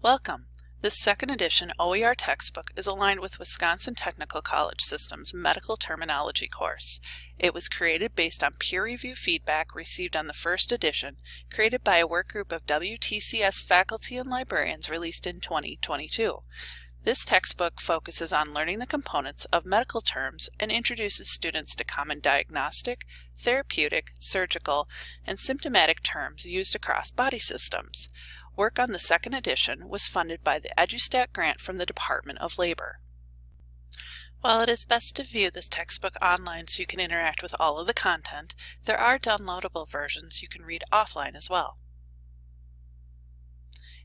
Welcome! This second edition OER textbook is aligned with Wisconsin Technical College System's Medical Terminology course. It was created based on peer review feedback received on the first edition, created by a work group of WTCS faculty and librarians released in 2022. This textbook focuses on learning the components of medical terms and introduces students to common diagnostic, therapeutic, surgical, and symptomatic terms used across body systems. Work on the second edition was funded by the EduStat grant from the Department of Labor. While it is best to view this textbook online so you can interact with all of the content, there are downloadable versions you can read offline as well.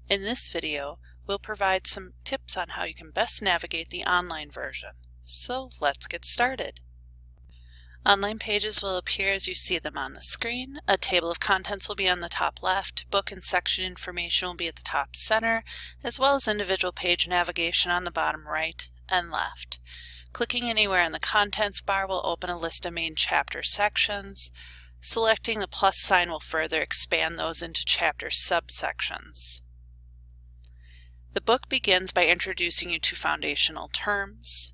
In this video, we'll provide some tips on how you can best navigate the online version. So let's get started. Online pages will appear as you see them on the screen. A table of contents will be on the top left. Book and section information will be at the top center, as well as individual page navigation on the bottom right and left. Clicking anywhere in the contents bar will open a list of main chapter sections. Selecting the plus sign will further expand those into chapter subsections. The book begins by introducing you to foundational terms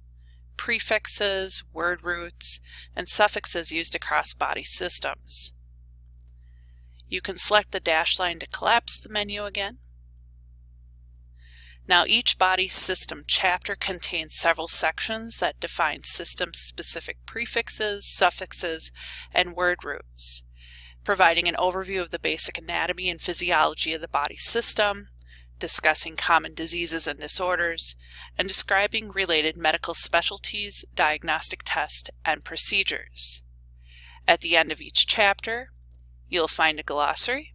prefixes, word roots, and suffixes used across body systems. You can select the dash line to collapse the menu again. Now each body system chapter contains several sections that define system-specific prefixes, suffixes, and word roots, providing an overview of the basic anatomy and physiology of the body system, discussing common diseases and disorders, and describing related medical specialties, diagnostic tests, and procedures. At the end of each chapter, you'll find a glossary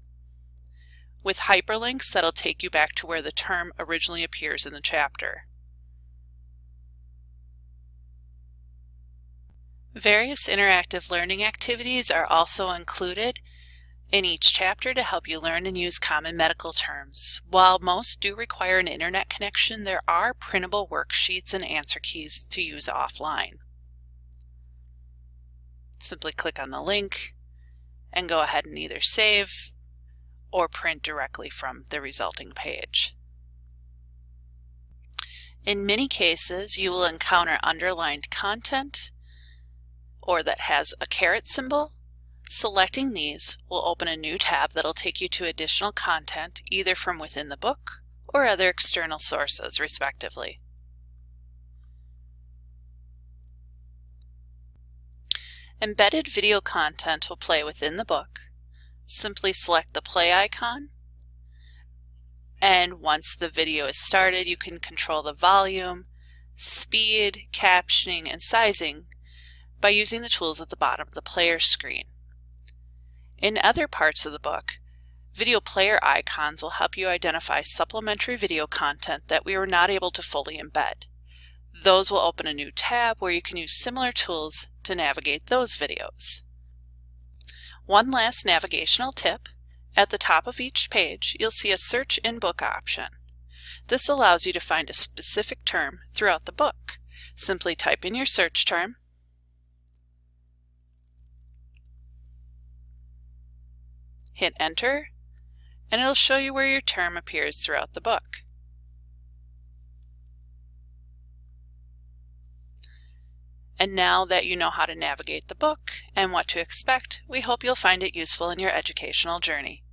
with hyperlinks that'll take you back to where the term originally appears in the chapter. Various interactive learning activities are also included in each chapter to help you learn and use common medical terms. While most do require an internet connection, there are printable worksheets and answer keys to use offline. Simply click on the link and go ahead and either save or print directly from the resulting page. In many cases, you will encounter underlined content or that has a caret symbol Selecting these will open a new tab that'll take you to additional content either from within the book or other external sources, respectively. Embedded video content will play within the book. Simply select the play icon and once the video is started you can control the volume, speed, captioning, and sizing by using the tools at the bottom of the player screen. In other parts of the book, video player icons will help you identify supplementary video content that we were not able to fully embed. Those will open a new tab where you can use similar tools to navigate those videos. One last navigational tip. At the top of each page, you'll see a Search in Book option. This allows you to find a specific term throughout the book. Simply type in your search term Hit enter, and it'll show you where your term appears throughout the book. And now that you know how to navigate the book and what to expect, we hope you'll find it useful in your educational journey.